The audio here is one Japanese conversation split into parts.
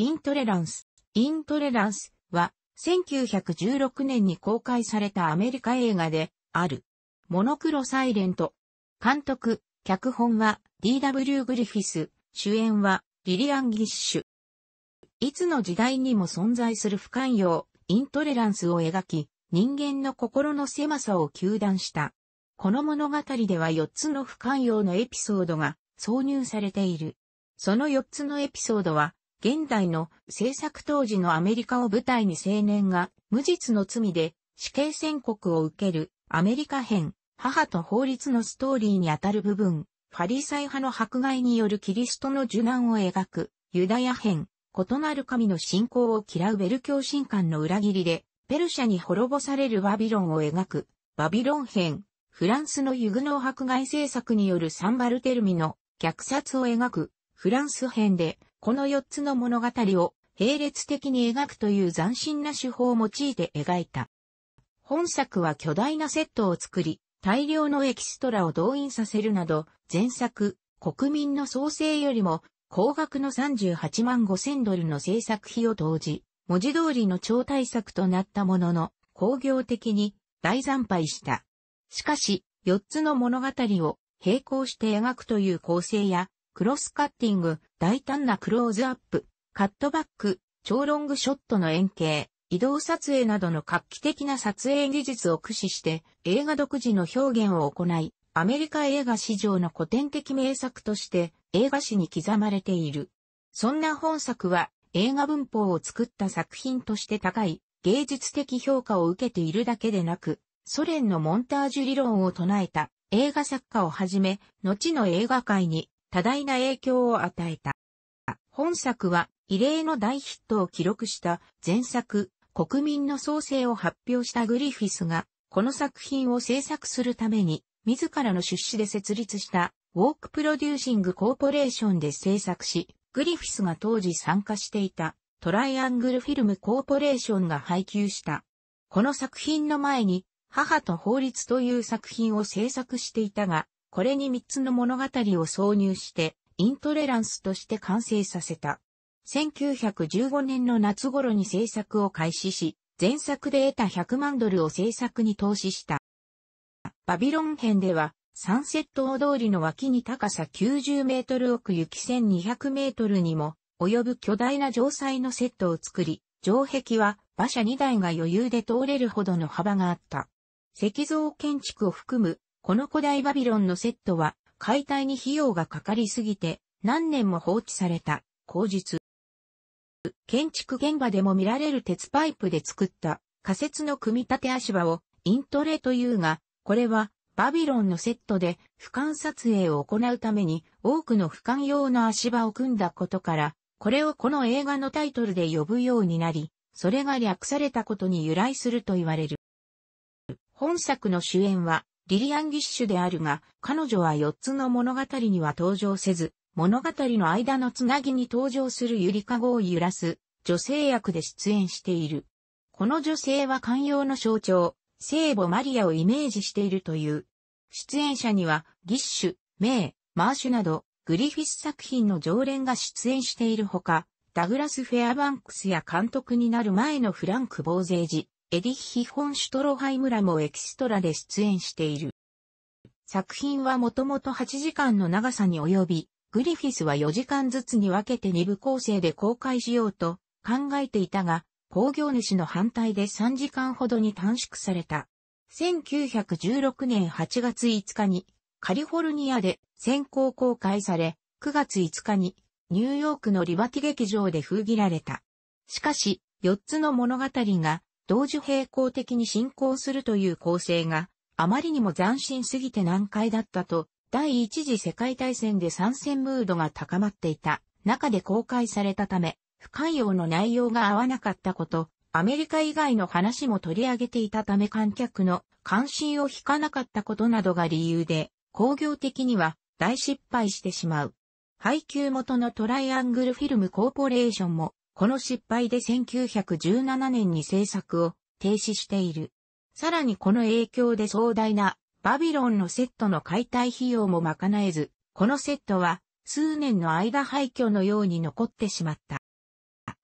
イントレランス。イントレランスは、1916年に公開されたアメリカ映画である。モノクロサイレント。監督、脚本は D.W. グリフィス。主演はリリアン・ギッシュ。いつの時代にも存在する不寛容、イントレランスを描き、人間の心の狭さを求断した。この物語では4つの不寛容のエピソードが挿入されている。その4つのエピソードは、現代の制作当時のアメリカを舞台に青年が無実の罪で死刑宣告を受けるアメリカ編、母と法律のストーリーにあたる部分、ファリサイ派の迫害によるキリストの受難を描くユダヤ編、異なる神の信仰を嫌うベル教神官の裏切りで、ペルシャに滅ぼされるバビロンを描くバビロン編、フランスのユグノー迫害政策によるサンバルテルミの虐殺を描くフランス編で、この4つの物語を並列的に描くという斬新な手法を用いて描いた。本作は巨大なセットを作り、大量のエキストラを動員させるなど、前作、国民の創生よりも、高額の38万5千ドルの制作費を投じ、文字通りの超大作となったものの、工業的に大惨敗した。しかし、4つの物語を並行して描くという構成や、クロスカッティング、大胆なクローズアップ、カットバック、超ロングショットの円形、移動撮影などの画期的な撮影技術を駆使して映画独自の表現を行い、アメリカ映画史上の古典的名作として映画史に刻まれている。そんな本作は映画文法を作った作品として高い芸術的評価を受けているだけでなく、ソ連のモンタージュ理論を唱えた映画作家をはじめ、後の映画界に多大な影響を与えた。本作は異例の大ヒットを記録した前作、国民の創生を発表したグリフィスが、この作品を制作するために、自らの出資で設立したウォークプロデューシングコーポレーションで制作し、グリフィスが当時参加していたトライアングルフィルムコーポレーションが配給した。この作品の前に、母と法律という作品を制作していたが、これに3つの物語を挿入して、イントレランスとして完成させた。1915年の夏頃に制作を開始し、前作で得た100万ドルを制作に投資した。バビロン編では、サンセット大通りの脇に高さ90メートル奥行き1200メートルにも、及ぶ巨大な城塞のセットを作り、城壁は馬車2台が余裕で通れるほどの幅があった。石像建築を含むこの古代バビロンのセットは解体に費用がかかりすぎて何年も放置された口述。建築現場でも見られる鉄パイプで作った仮設の組み立て足場をイントレというが、これはバビロンのセットで俯瞰撮影を行うために多くの俯瞰用の足場を組んだことから、これをこの映画のタイトルで呼ぶようになり、それが略されたことに由来すると言われる。本作の主演はリリアン・ギッシュであるが、彼女は4つの物語には登場せず、物語の間のつなぎに登場するゆりかごを揺らす女性役で出演している。この女性は寛容の象徴、聖母マリアをイメージしているという。出演者には、ギッシュ、メイ、マーシュなど、グリフィス作品の常連が出演しているほか、ダグラス・フェアバンクスや監督になる前のフランク・ボーゼージ、エディッヒ・フォン・シュトロハイムラもエキストラで出演している。作品はもともと8時間の長さに及び、グリフィスは4時間ずつに分けて2部構成で公開しようと考えていたが、工業主の反対で3時間ほどに短縮された。1916年8月5日にカリフォルニアで先行公開され、9月5日にニューヨークのリバティ劇場で封切られた。しかし、4つの物語が同時並行的に進行するという構成があまりにも斬新すぎて難解だったと、第一次世界大戦で参戦ムードが高まっていた中で公開されたため、不寛容の内容が合わなかったこと、アメリカ以外の話も取り上げていたため観客の関心を引かなかったことなどが理由で、工業的には大失敗してしまう。配給元のトライアングルフィルムコーポレーションもこの失敗で1917年に制作を停止している。さらにこの影響で壮大なバビロンのセットの解体費用も賄えず、このセットは数年の間廃墟のように残ってしまった。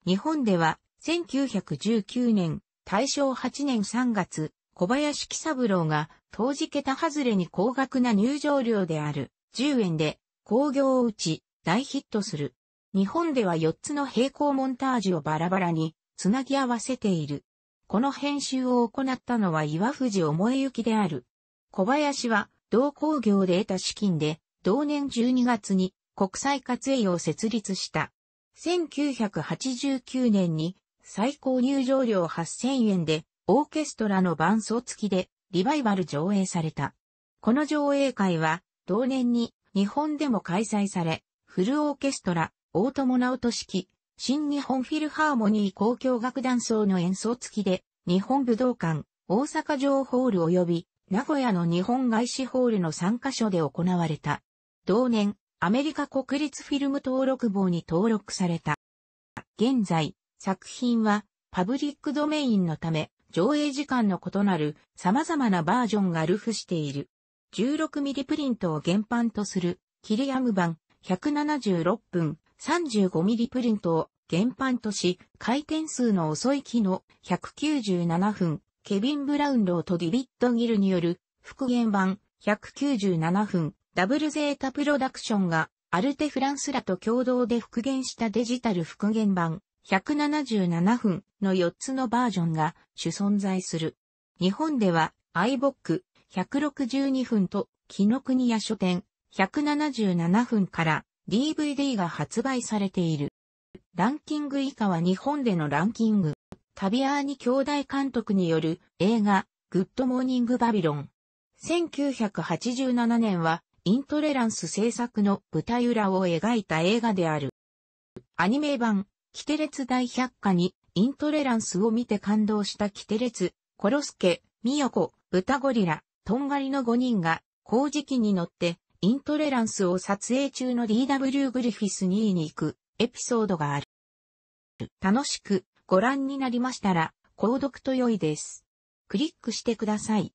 日本では1919年、大正8年3月、小林喜三郎が当時桁外れに高額な入場料である10円で工業を打ち大ヒットする。日本では4つの並行モンタージュをバラバラにつなぎ合わせている。この編集を行ったのは岩藤思い行きである。小林は同工業で得た資金で同年12月に国際活営を設立した。1989年に最高入場料8000円でオーケストラの伴奏付きでリバイバル上映された。この上映会は同年に日本でも開催され、フルオーケストラ、オートモナウト式、新日本フィルハーモニー交響楽団奏の演奏付きで、日本武道館、大阪城ホール及び名古屋の日本外資ホールの3カ所で行われた。同年、アメリカ国立フィルム登録簿に登録された。現在、作品はパブリックドメインのため、上映時間の異なる様々なバージョンがルフしている。16ミリプリントを原版とするキリアム版176分35ミリプリントを原版とし、回転数の遅い機の197分、ケビン・ブラウンローとディビッド・ギルによる復元版197分、ダブルゼータプロダクションがアルテ・フランスらと共同で復元したデジタル復元版177分の4つのバージョンが主存在する。日本では iBook162 分と木の国や書店177分から DVD が発売されている。ランキング以下は日本でのランキング。タビアーニ兄弟監督による映画グッドモーニングバビロン。1987年はイントレランス制作の舞台裏を描いた映画である。アニメ版、キテレツ大百科にイントレランスを見て感動したキテレツ、コロ助、ミヨコ、ブタゴリラ、トンガリの5人が航時機に乗ってイントレランスを撮影中の DW グリフィス2位に行くエピソードがある。楽しくご覧になりましたら、購読と良いです。クリックしてください。